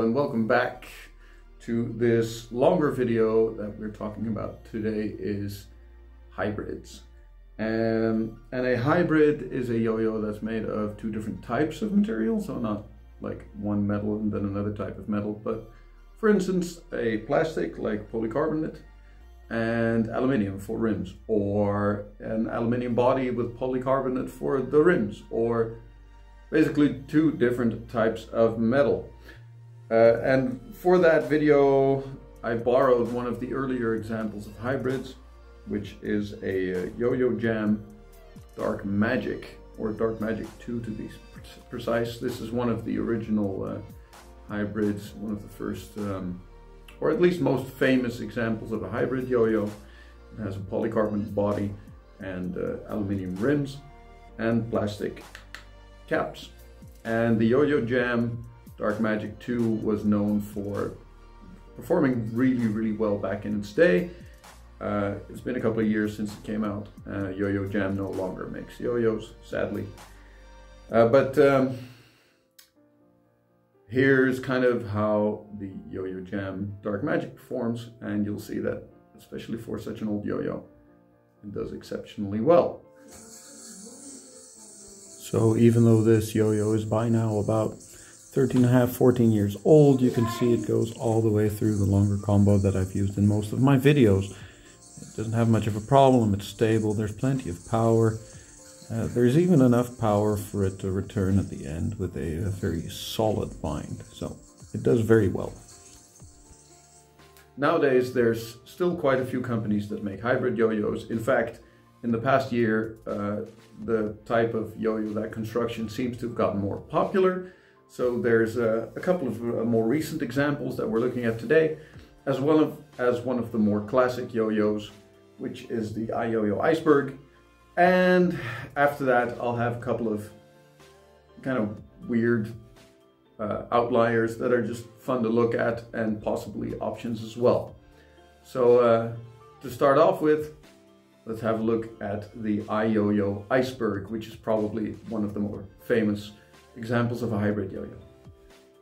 And welcome back to this longer video that we're talking about today is hybrids. And, and a hybrid is a yo-yo that's made of two different types of material, so not like one metal and then another type of metal, but for instance, a plastic like polycarbonate and aluminium for rims, or an aluminium body with polycarbonate for the rims, or basically two different types of metal. Uh, and for that video, I borrowed one of the earlier examples of hybrids, which is a uh, Yo-Yo Jam Dark Magic, or Dark Magic 2 to be precise. This is one of the original uh, hybrids, one of the first, um, or at least most famous examples of a hybrid yo-yo. It has a polycarbonate body and uh, aluminium rims and plastic caps. And the Yo-Yo Jam Dark Magic 2 was known for performing really, really well back in its day. Uh, it's been a couple of years since it came out. Uh, Yo-Yo Jam no longer makes yo-yos, sadly. Uh, but um, here's kind of how the Yo-Yo Jam Dark Magic performs, and you'll see that, especially for such an old yo-yo, it does exceptionally well. So even though this yo-yo is by now about 13 and a half, 14 years old, you can see it goes all the way through the longer combo that I've used in most of my videos. It doesn't have much of a problem, it's stable, there's plenty of power. Uh, there's even enough power for it to return at the end with a, a very solid bind, so it does very well. Nowadays, there's still quite a few companies that make hybrid yo-yos. In fact, in the past year, uh, the type of yo-yo, that construction seems to have gotten more popular. So there's a, a couple of uh, more recent examples that we're looking at today, as well as one of the more classic yo-yos, which is the iYoyo Iceberg. And after that, I'll have a couple of kind of weird uh, outliers that are just fun to look at and possibly options as well. So uh, to start off with, let's have a look at the iYoyo Iceberg, which is probably one of the more famous examples of a hybrid yo-yo.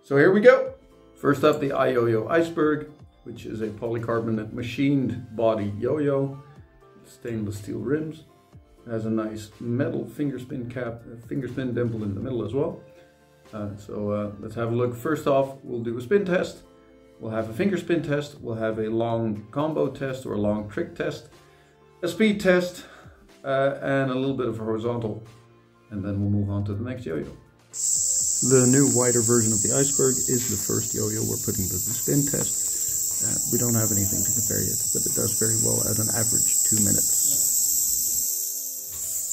So here we go. First up, the iYoyo Iceberg, which is a polycarbonate machined body yo-yo, stainless steel rims. Has a nice metal finger spin cap, finger spin dimple in the middle as well. Uh, so uh, let's have a look. First off, we'll do a spin test. We'll have a finger spin test. We'll have a long combo test or a long trick test a speed test, uh, and a little bit of horizontal. And then we'll move on to the next yo-yo. The new wider version of the Iceberg is the first yo-yo we're putting to the spin test. Uh, we don't have anything to compare yet, but it does very well at an average two minutes.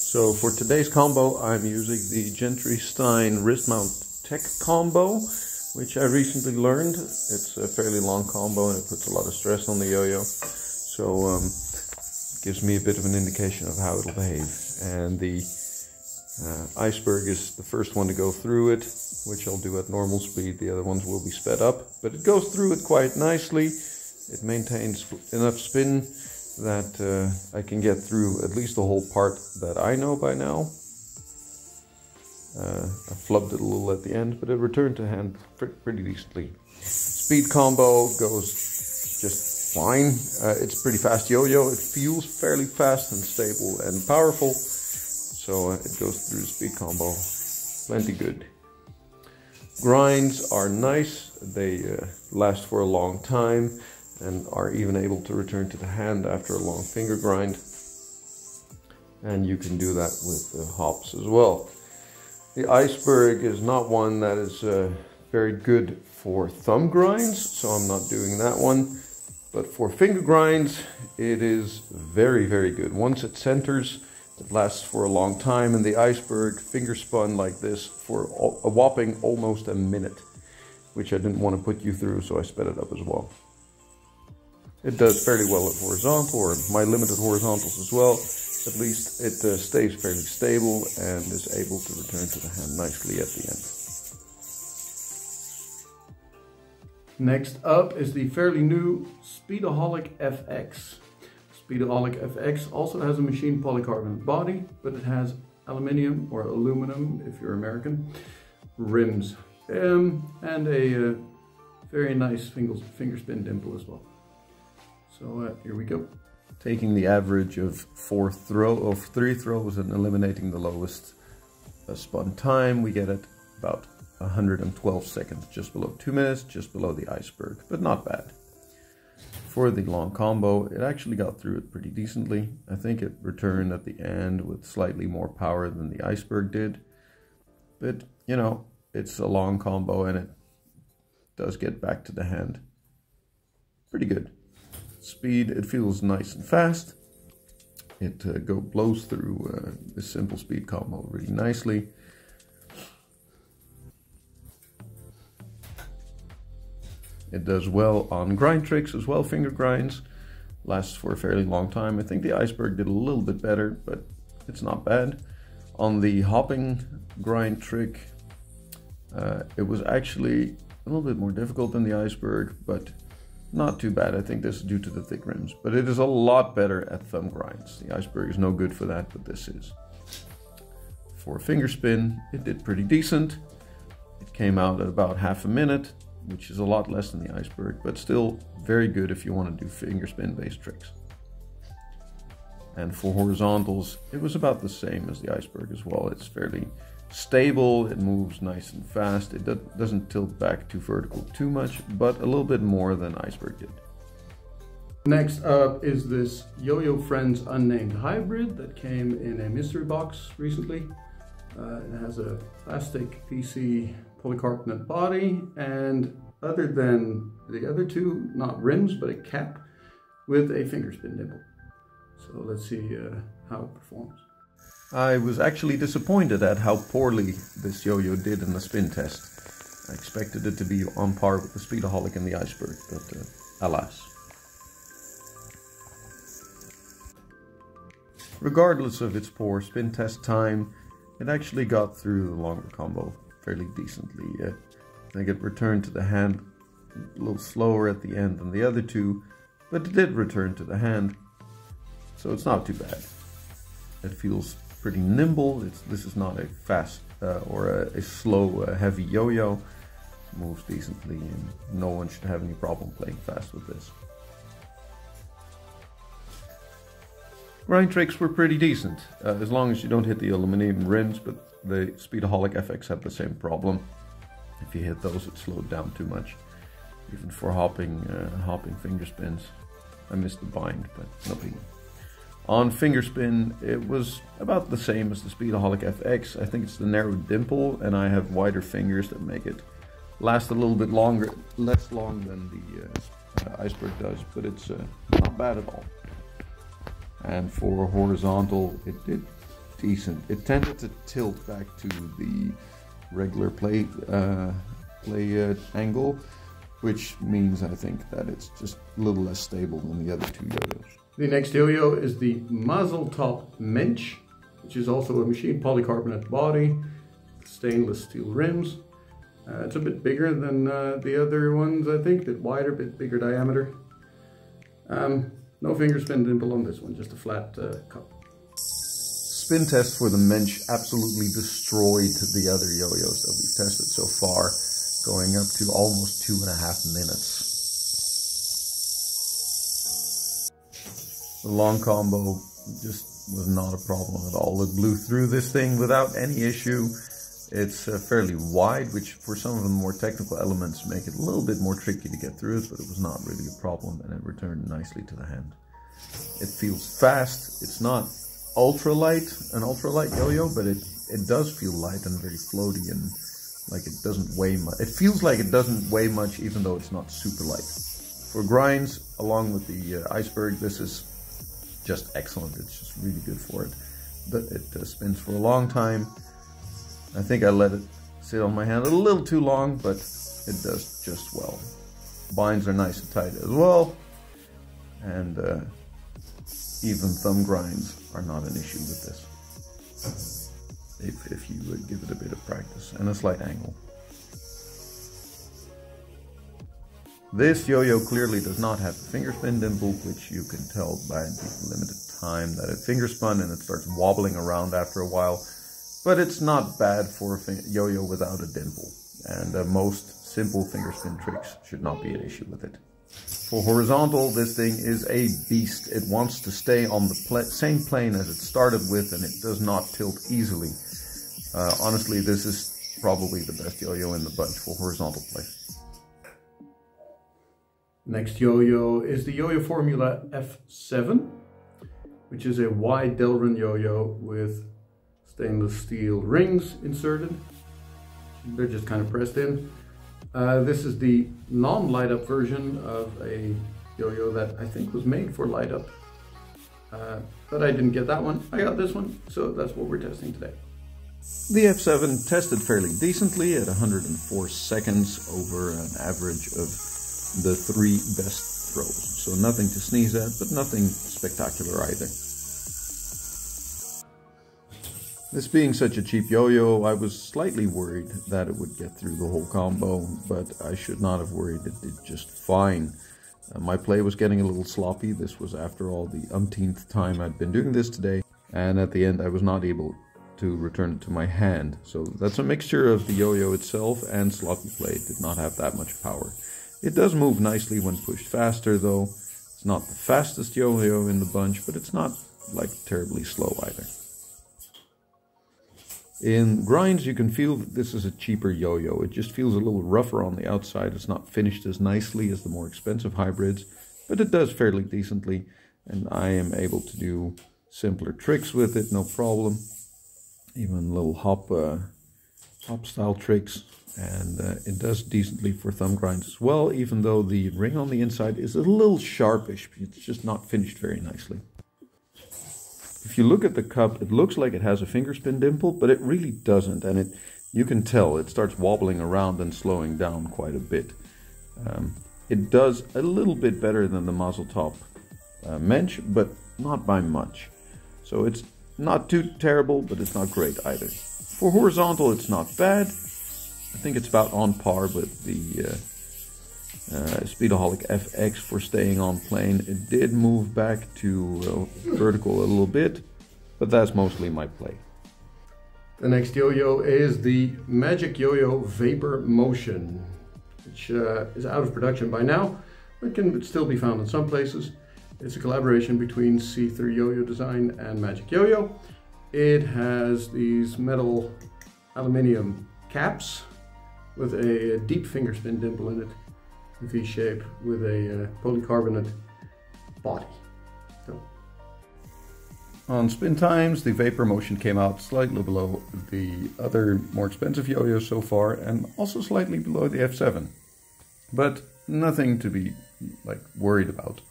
So for today's combo, I'm using the Gentry Stein wrist mount tech combo, which I recently learned. It's a fairly long combo and it puts a lot of stress on the yo-yo. So um, gives me a bit of an indication of how it'll behave. And the uh, iceberg is the first one to go through it, which I'll do at normal speed. The other ones will be sped up, but it goes through it quite nicely. It maintains enough spin that uh, I can get through at least the whole part that I know by now. Uh, I flubbed it a little at the end, but it returned to hand pretty decently. Speed combo goes just fine. Uh, it's pretty fast yo-yo. It feels fairly fast and stable and powerful. So uh, it goes through speed combo. Plenty good. Grinds are nice. They uh, last for a long time and are even able to return to the hand after a long finger grind. And you can do that with the hops as well. The iceberg is not one that is uh, very good for thumb grinds, so I'm not doing that one. But for finger grinds, it is very, very good. Once it centers, it lasts for a long time. And the iceberg finger spun like this for a whopping almost a minute, which I didn't want to put you through, so I sped it up as well. It does fairly well at horizontal, or my limited horizontals as well. At least it uh, stays fairly stable and is able to return to the hand nicely at the end. Next up is the fairly new Speedaholic FX. Speedaholic FX also has a machined polycarbonate body, but it has aluminium or aluminum, if you're American, rims. Um, and a uh, very nice finger, finger spin dimple as well. So uh, here we go. Taking the average of four throw of three throws and eliminating the lowest uh, spun time, we get at about 112 seconds, just below two minutes, just below the iceberg, but not bad. For the long combo, it actually got through it pretty decently. I think it returned at the end with slightly more power than the iceberg did. But, you know, it's a long combo and it does get back to the hand. Pretty good. Speed, it feels nice and fast. It uh, go blows through uh, the simple speed combo really nicely. It does well on grind tricks as well, finger grinds. Lasts for a fairly long time. I think the iceberg did a little bit better, but it's not bad. On the hopping grind trick, uh, it was actually a little bit more difficult than the iceberg, but not too bad. I think this is due to the thick rims, but it is a lot better at thumb grinds. The iceberg is no good for that, but this is. For finger spin, it did pretty decent. It came out at about half a minute, which is a lot less than the iceberg, but still very good if you want to do finger spin based tricks. And for horizontals, it was about the same as the iceberg as well. It's fairly stable, it moves nice and fast, it doesn't tilt back too vertical too much, but a little bit more than iceberg did. Next up is this Yo-Yo Friends Unnamed Hybrid that came in a mystery box recently. Uh, it has a plastic PC polycarbonate body and other than the other two, not rims, but a cap with a finger spin nibble. So let's see uh, how it performs. I was actually disappointed at how poorly this yo-yo did in the spin test. I expected it to be on par with the Speedaholic and the Iceberg, but uh, alas. Regardless of its poor spin test time, it actually got through the longer combo fairly decently. Uh, I think it returned to the hand a little slower at the end than the other two, but it did return to the hand, so it's not too bad. It feels pretty nimble. It's, this is not a fast uh, or a, a slow, uh, heavy yo-yo. Moves decently, and no one should have any problem playing fast with this. Grind tricks were pretty decent, uh, as long as you don't hit the aluminum rims, but the Speedaholic FX had the same problem. If you hit those, it slowed down too much, even for hopping, uh, hopping finger spins. I missed the bind, but nothing. On fingerspin, it was about the same as the Speedaholic FX. I think it's the narrow dimple, and I have wider fingers that make it last a little bit longer, less long than the uh, uh, Iceberg does, but it's uh, not bad at all. And for horizontal, it did decent. It tended to tilt back to the regular play, uh, play uh, angle, which means I think that it's just a little less stable than the other two yo-yos. The next yo-yo is the Mazal Top Mensch, which is also a machine polycarbonate body, stainless steel rims. Uh, it's a bit bigger than uh, the other ones, I think, a bit wider, a bit bigger diameter. Um, no finger spin dimple on this one, just a flat uh, cup. Spin test for the Mensch absolutely destroyed the other yo-yos that we've tested so far, going up to almost two and a half minutes. The long combo just was not a problem at all. It blew through this thing without any issue. It's uh, fairly wide, which for some of the more technical elements make it a little bit more tricky to get through it, but it was not really a problem and it returned nicely to the hand. It feels fast. It's not ultra light, an ultra light yo-yo, but it, it does feel light and very floaty and like it doesn't weigh much. It feels like it doesn't weigh much even though it's not super light. For grinds, along with the uh, iceberg, this is just excellent. It's just really good for it. But it uh, spins for a long time. I think I let it sit on my hand a little too long, but it does just well. Binds are nice and tight as well. And uh, even thumb grinds are not an issue with this. If, if you would give it a bit of practice and a slight angle. This yo-yo clearly does not have finger spin dimple, which you can tell by the limited time that it finger spun and it starts wobbling around after a while. But it's not bad for a yo-yo without a dimple. And uh, most simple finger spin tricks should not be an issue with it. For horizontal, this thing is a beast. It wants to stay on the same plane as it started with and it does not tilt easily. Uh, honestly, this is probably the best yo-yo in the bunch for horizontal play. Next yo-yo is the Yo-Yo Formula F7, which is a wide Delrin yo-yo with stainless steel rings inserted. They're just kind of pressed in. Uh, this is the non-light up version of a yo-yo that I think was made for light up. Uh, but I didn't get that one. I got this one, so that's what we're testing today. The F7 tested fairly decently at 104 seconds over an average of the three best throws. So nothing to sneeze at, but nothing spectacular either. This being such a cheap yo-yo, I was slightly worried that it would get through the whole combo, but I should not have worried. It did just fine. Uh, my play was getting a little sloppy. This was after all the umpteenth time I'd been doing this today, and at the end I was not able to return it to my hand. So that's a mixture of the yo-yo itself and sloppy play. It did not have that much power. It does move nicely when pushed faster though. It's not the fastest yo-yo in the bunch, but it's not like terribly slow either. In grinds, you can feel that this is a cheaper yo-yo. It just feels a little rougher on the outside. It's not finished as nicely as the more expensive hybrids, but it does fairly decently, and I am able to do simpler tricks with it, no problem. Even little hop, uh, hop style tricks, and uh, it does decently for thumb grinds as well, even though the ring on the inside is a little sharpish. It's just not finished very nicely. If you look at the cup, it looks like it has a fingerspin dimple, but it really doesn't. And it, you can tell it starts wobbling around and slowing down quite a bit. Um, it does a little bit better than the Mazal Top uh, Mensch, but not by much. So it's not too terrible, but it's not great either. For horizontal, it's not bad. I think it's about on par with the uh, uh, Speedaholic FX for staying on plane. It did move back to uh, vertical a little bit, but that's mostly my play. The next yo-yo is the Magic Yo-Yo Vapor Motion, which uh, is out of production by now, but can still be found in some places. It's a collaboration between C3 Yo-Yo Design and Magic Yo-Yo. It has these metal aluminium caps with a deep fingerspin dimple in it V shape with a uh, polycarbonate body. So. On spin times, the Vapor Motion came out slightly below the other more expensive yo-yos so far and also slightly below the F7. But nothing to be like worried about.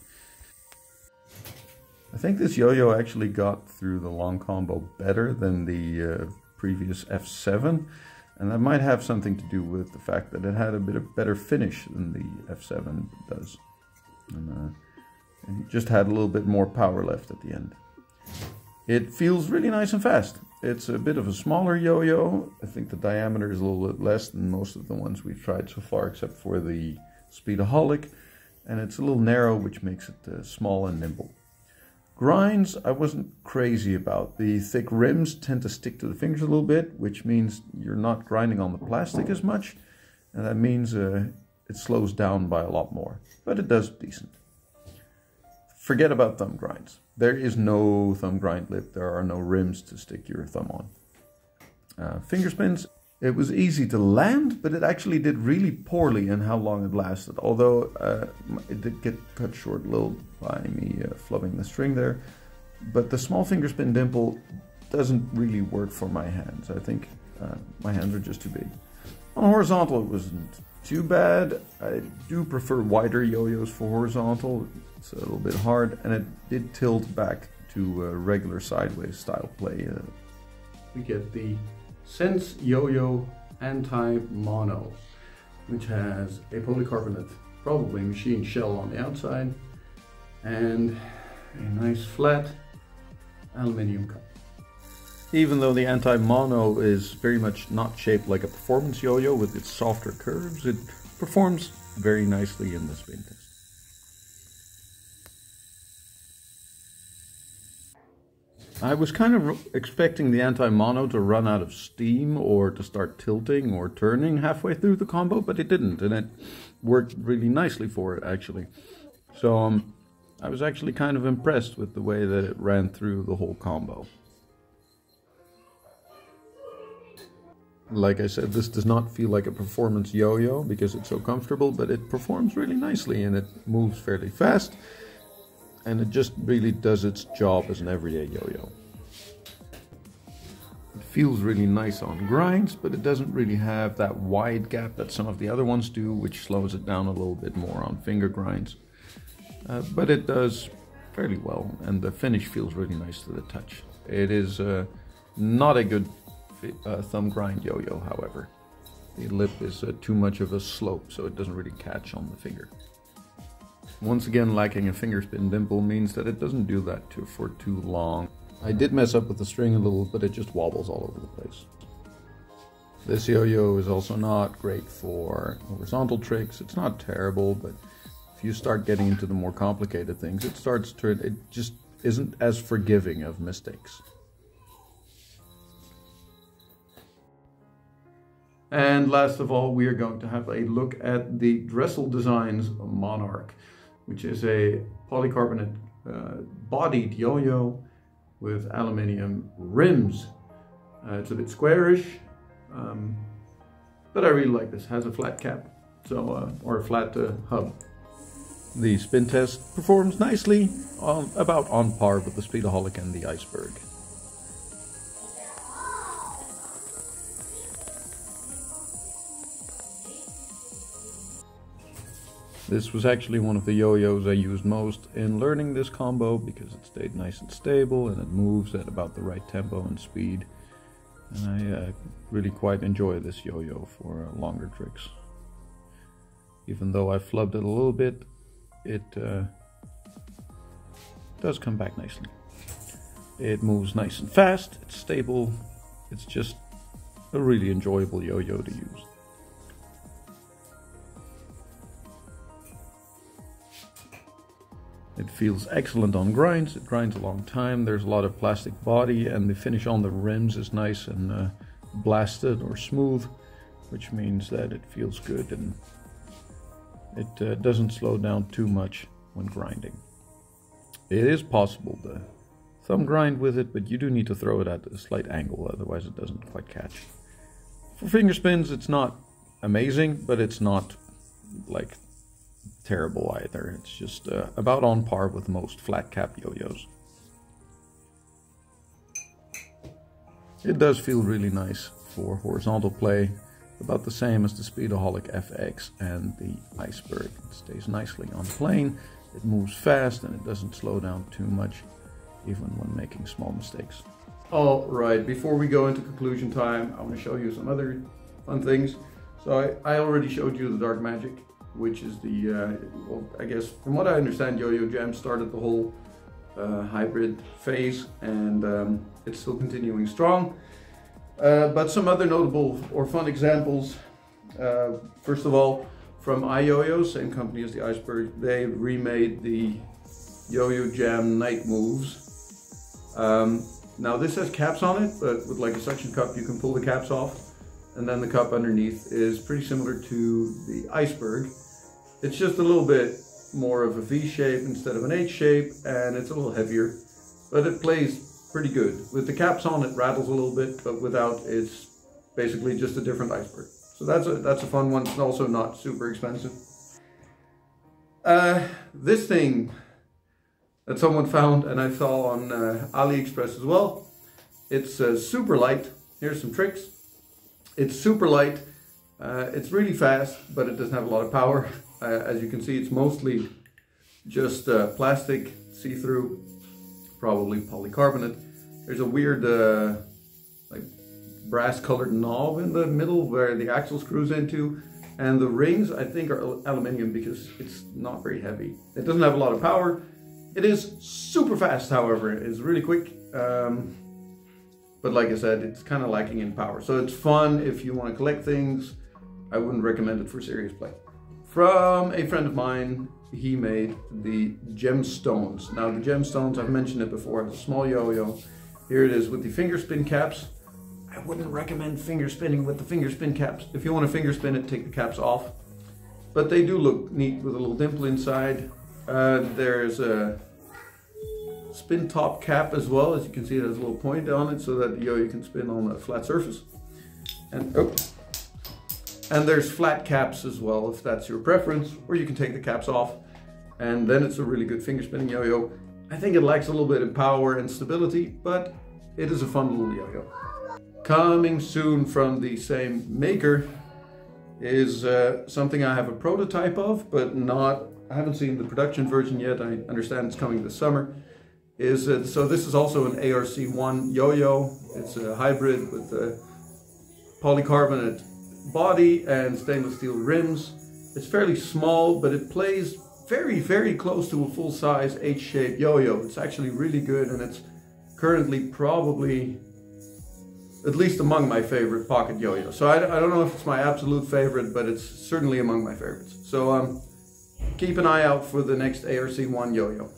I think this yo-yo actually got through the long combo better than the uh, previous F7. And that might have something to do with the fact that it had a bit of better finish than the F7 does. And, uh, and just had a little bit more power left at the end. It feels really nice and fast. It's a bit of a smaller yo-yo. I think the diameter is a little bit less than most of the ones we've tried so far, except for the Speedaholic. And it's a little narrow, which makes it uh, small and nimble. Grinds, I wasn't crazy about. The thick rims tend to stick to the fingers a little bit, which means you're not grinding on the plastic as much. And that means uh, it slows down by a lot more. But it does decent. Forget about thumb grinds. There is no thumb grind lip. There are no rims to stick your thumb on. Uh, finger spins, it was easy to land, but it actually did really poorly in how long it lasted. Although uh, it did get cut short a little by me uh, flubbing the string there. But the small finger spin dimple doesn't really work for my hands. I think uh, my hands are just too big. On horizontal, it wasn't too bad. I do prefer wider yo-yos for horizontal. It's a little bit hard, and it did tilt back to regular sideways style play. Uh, we get the Sense Yo-Yo Anti-Mono, which has a polycarbonate, probably machine shell on the outside, and a nice flat aluminium cup. Even though the anti-mono is very much not shaped like a performance yo-yo with its softer curves, it performs very nicely in this spin I was kind of expecting the anti-mono to run out of steam or to start tilting or turning halfway through the combo, but it didn't, and it worked really nicely for it actually. So um, I was actually kind of impressed with the way that it ran through the whole combo. Like I said, this does not feel like a performance yo-yo because it's so comfortable, but it performs really nicely and it moves fairly fast and it just really does its job as an everyday yo-yo. It feels really nice on grinds, but it doesn't really have that wide gap that some of the other ones do, which slows it down a little bit more on finger grinds. Uh, but it does fairly well, and the finish feels really nice to the touch. It is uh, not a good uh, thumb grind yo-yo, however. The lip is uh, too much of a slope, so it doesn't really catch on the finger. Once again, lacking a fingerspin dimple means that it doesn't do that too, for too long. I did mess up with the string a little, but it just wobbles all over the place. This yo-yo is also not great for horizontal tricks. It's not terrible, but if you start getting into the more complicated things, it starts to, it just isn't as forgiving of mistakes. And last of all, we are going to have a look at the Dressel Designs Monarch which is a polycarbonate uh, bodied yo-yo with aluminium rims. Uh, it's a bit squarish, um, but I really like this. It has a flat cap, so uh, or a flat uh, hub. The spin test performs nicely, on, about on par with the Speedaholic and the Iceberg. This was actually one of the yo-yos I used most in learning this combo because it stayed nice and stable and it moves at about the right tempo and speed. And I uh, really quite enjoy this yo-yo for uh, longer tricks. Even though I flubbed it a little bit, it uh, does come back nicely. It moves nice and fast, it's stable, it's just a really enjoyable yo-yo to use. It feels excellent on grinds. It grinds a long time. There's a lot of plastic body and the finish on the rims is nice and uh, blasted or smooth, which means that it feels good and it uh, doesn't slow down too much when grinding. It is possible to thumb grind with it, but you do need to throw it at a slight angle, otherwise it doesn't quite catch. For finger spins, it's not amazing, but it's not like terrible either. It's just uh, about on par with most flat cap yo-yos. It does feel really nice for horizontal play, about the same as the Speedaholic FX and the Iceberg. It stays nicely on plane, it moves fast and it doesn't slow down too much, even when making small mistakes. All right, before we go into conclusion time, I want to show you some other fun things. So I, I already showed you the Dark Magic which is the, uh, well, I guess from what I understand, Yo-Yo Jam started the whole uh, hybrid phase and um, it's still continuing strong. Uh, but some other notable or fun examples, first of all, from iYoyo, same company as the Iceberg, they remade the Yo-Yo Jam Night Moves. Um, now this has caps on it, but with like a suction cup you can pull the caps off and then the cup underneath is pretty similar to the iceberg. It's just a little bit more of a V shape instead of an H shape and it's a little heavier, but it plays pretty good. With the caps on it rattles a little bit, but without it's basically just a different iceberg. So that's a, that's a fun one, it's also not super expensive. Uh, this thing that someone found and I saw on uh, AliExpress as well, it's uh, super light. Here's some tricks. It's super light. Uh, it's really fast, but it doesn't have a lot of power. Uh, as you can see, it's mostly just uh, plastic, see-through, probably polycarbonate. There's a weird uh, like brass colored knob in the middle where the axle screws into. And the rings, I think, are aluminium because it's not very heavy. It doesn't have a lot of power. It is super fast, however. It's really quick. Um, but like I said, it's kind of lacking in power. So it's fun if you want to collect things. I wouldn't recommend it for serious play from a friend of mine. He made the gemstones. Now the gemstones, I've mentioned it before, it's a small yo-yo. Here it is with the finger spin caps. I wouldn't recommend finger spinning with the finger spin caps. If you want to finger spin it, take the caps off. But they do look neat with a little dimple inside. Uh, there's a spin top cap as well. As you can see, it has a little point on it so that the yo-yo can spin on a flat surface. And oh, and there's flat caps as well if that's your preference, or you can take the caps off. And then it's a really good finger spinning yo-yo. I think it lacks a little bit of power and stability, but it is a fun little yo-yo. Coming soon from the same maker is uh, something I have a prototype of, but not, I haven't seen the production version yet. I understand it's coming this summer. Is uh, So this is also an ARC1 yo-yo. It's a hybrid with a polycarbonate body and stainless steel rims. It's fairly small, but it plays very, very close to a full-size H-shaped yo-yo. It's actually really good and it's currently probably at least among my favorite pocket yo-yo. So I, I, don't know if it's my absolute favorite, but it's certainly among my favorites. So um, keep an eye out for the next ARC1 yo-yo.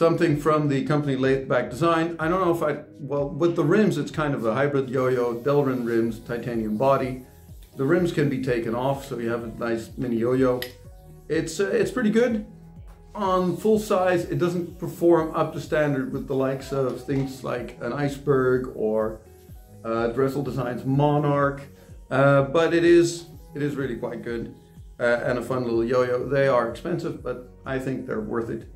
Something from the company Latheback Design. I don't know if I, well, with the rims, it's kind of a hybrid yo-yo, Delrin rims, titanium body. The rims can be taken off, so you have a nice mini yo-yo. It's, uh, it's pretty good on full size, it doesn't perform up to standard with the likes of things like an iceberg or uh, Dressel Designs Monarch, uh, but it is it is really quite good uh, and a fun little yo-yo. They are expensive, but I think they're worth it.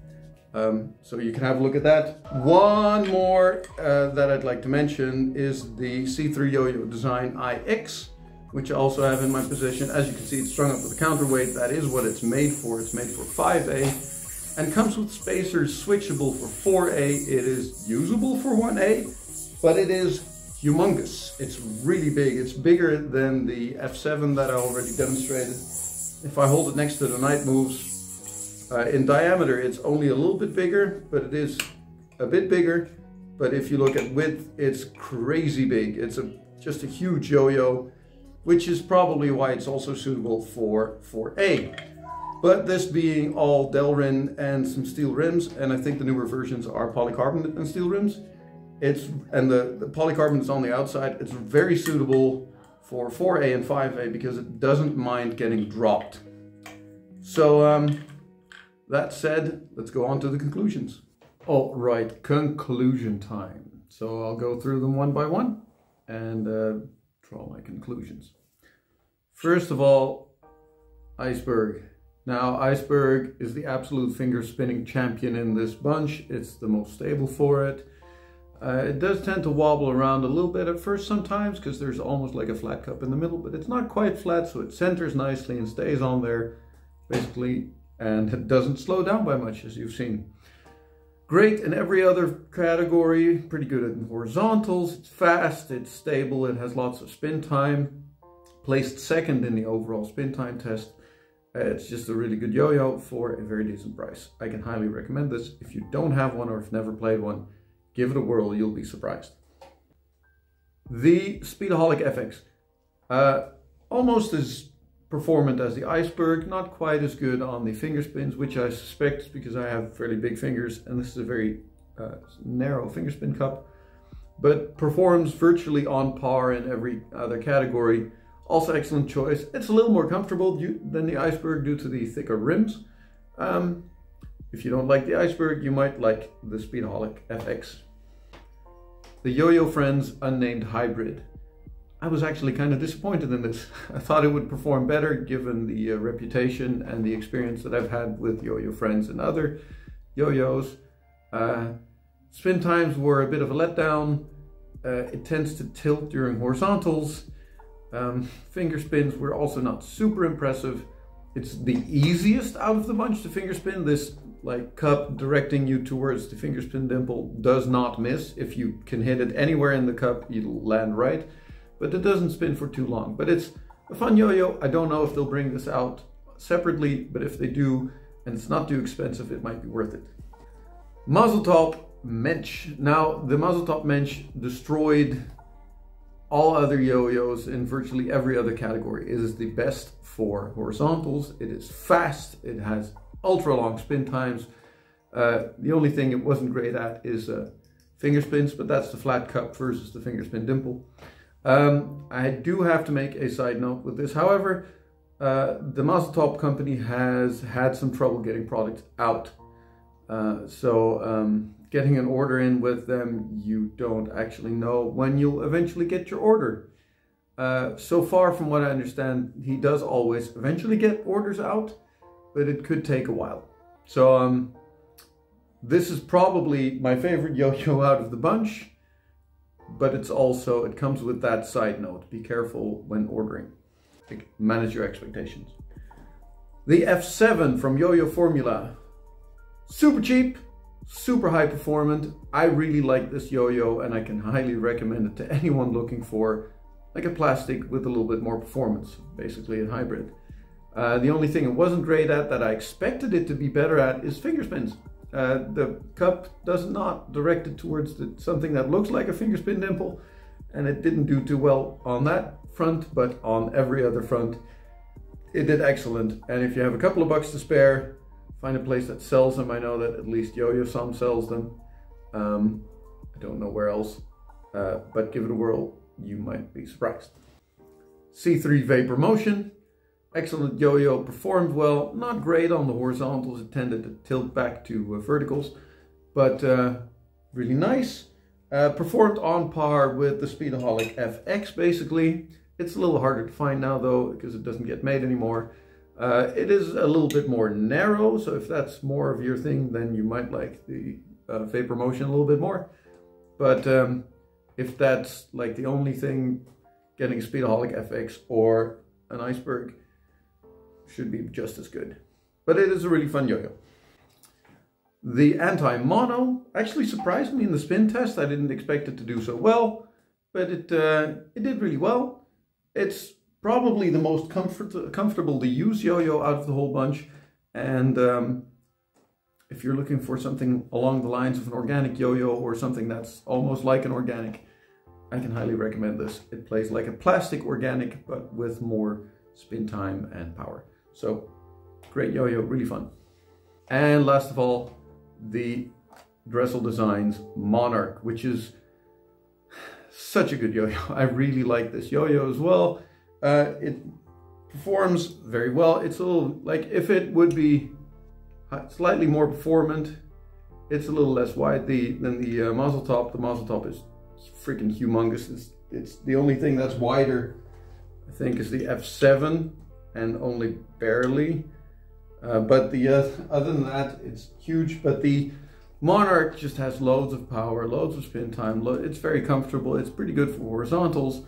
Um, so you can have a look at that. One more uh, that I'd like to mention is the C3 Yo-Yo Design IX, which I also have in my possession. As you can see, it's strung up with a counterweight. That is what it's made for. It's made for 5A and comes with spacers switchable for 4A. It is usable for 1A, but it is humongous. It's really big. It's bigger than the F7 that I already demonstrated. If I hold it next to the Night Moves, uh, in diameter it's only a little bit bigger, but it is a bit bigger. But if you look at width, it's crazy big. It's a just a huge yo-yo, which is probably why it's also suitable for 4A. But this being all Delrin and some steel rims, and I think the newer versions are polycarbonate and steel rims. It's and the, the polycarbonate is on the outside. It's very suitable for 4A and 5A because it doesn't mind getting dropped. So um, that said, let's go on to the conclusions. All right, conclusion time. So I'll go through them one by one and uh, draw my conclusions. First of all, iceberg. Now, Iceberg is the absolute finger spinning champion in this bunch. It's the most stable for it. Uh, it does tend to wobble around a little bit at first sometimes because there's almost like a flat cup in the middle, but it's not quite flat, so it centers nicely and stays on there, basically, and it doesn't slow down by much, as you've seen. Great in every other category, pretty good at horizontals, it's fast, it's stable, it has lots of spin time, placed second in the overall spin time test, it's just a really good yo-yo for a very decent price. I can highly recommend this. If you don't have one or have never played one, give it a whirl, you'll be surprised. The Speedaholic FX. Uh, almost as performant as the Iceberg, not quite as good on the finger spins, which I suspect is because I have fairly big fingers and this is a very uh, narrow finger spin cup, but performs virtually on par in every other category. Also excellent choice. It's a little more comfortable than the Iceberg due to the thicker rims. Um, if you don't like the Iceberg, you might like the Speedaholic FX. The Yo-Yo Friends Unnamed Hybrid. I was actually kind of disappointed in this. I thought it would perform better given the uh, reputation and the experience that I've had with Yo-Yo Friends and other yo-yos. Uh, spin times were a bit of a letdown. Uh, it tends to tilt during horizontals um, finger spins were also not super impressive. It's the easiest out of the bunch to finger spin. This like cup directing you towards the finger spin dimple does not miss. If you can hit it anywhere in the cup, it'll land right. But it doesn't spin for too long. But it's a fun yo-yo. I don't know if they'll bring this out separately, but if they do, and it's not too expensive, it might be worth it. Mazal top Mensch. Now, the Mazal top Mensch destroyed all other yo-yos in virtually every other category. It is the best for horizontals. It is fast. It has ultra long spin times. Uh, the only thing it wasn't great at is uh, finger spins, but that's the flat cup versus the finger spin dimple. Um, I do have to make a side note with this. However, uh, the Mazaltop company has had some trouble getting products out. Uh, so um, getting an order in with them, you don't actually know when you'll eventually get your order. Uh, so far from what I understand, he does always eventually get orders out, but it could take a while. So um, this is probably my favorite yo-yo out of the bunch, but it's also, it comes with that side note. Be careful when ordering. Manage your expectations. The F7 from Yo-Yo Formula. Super cheap, super high performant. I really like this yo-yo and I can highly recommend it to anyone looking for like a plastic with a little bit more performance, basically a hybrid. Uh, the only thing it wasn't great at that I expected it to be better at is finger spins. Uh, the cup does not direct it towards the, something that looks like a finger spin dimple and it didn't do too well on that front but on every other front it did excellent. And if you have a couple of bucks to spare find a place that sells them. I know that at least Yo-Yo Some sells them. Um, I don't know where else uh, but give it a whirl you might be surprised. C3 Vapor Motion Excellent yo-yo, performed well, not great on the horizontals, it tended to tilt back to uh, verticals, but uh, really nice. Uh, performed on par with the Speedaholic FX basically. It's a little harder to find now though, because it doesn't get made anymore. Uh, it is a little bit more narrow, so if that's more of your thing, then you might like the uh, Vapor Motion a little bit more. But um, if that's like the only thing, getting a Speedaholic FX or an Iceberg, should be just as good. But it is a really fun yo-yo. The anti-mono actually surprised me in the spin test. I didn't expect it to do so well, but it, uh, it did really well. It's probably the most comfort comfortable to use yo-yo out of the whole bunch. And um, if you're looking for something along the lines of an organic yo-yo or something that's almost like an organic, I can highly recommend this. It plays like a plastic organic, but with more spin time and power. So great yo-yo, really fun. And last of all, the Dressel Designs Monarch, which is such a good yo-yo. I really like this yo-yo as well. Uh, it performs very well. It's a little, like if it would be slightly more performant, it's a little less wide the, than the uh, top. The Mazal top is freaking humongous. It's, it's the only thing that's wider, I think, is the F7 and only barely. Uh, but the uh, other than that, it's huge. But the Monarch just has loads of power, loads of spin time. It's very comfortable. It's pretty good for horizontals.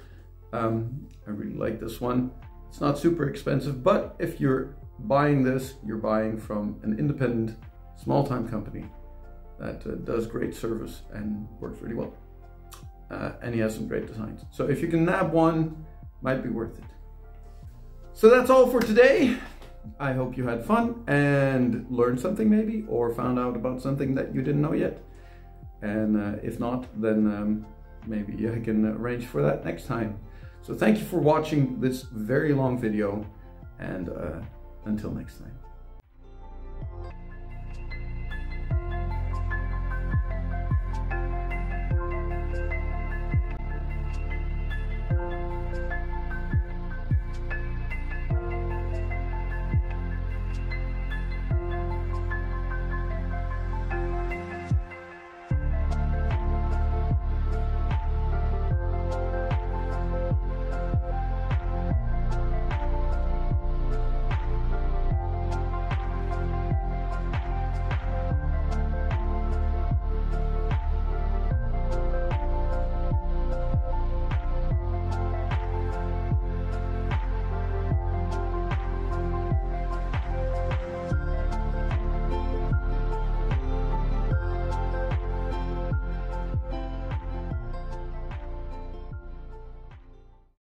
Um, I really like this one. It's not super expensive, but if you're buying this, you're buying from an independent, small-time company that uh, does great service and works really well. Uh, and he has some great designs. So if you can nab one, might be worth it. So that's all for today. I hope you had fun and learned something maybe, or found out about something that you didn't know yet. And uh, if not, then um, maybe I can arrange for that next time. So thank you for watching this very long video and uh, until next time.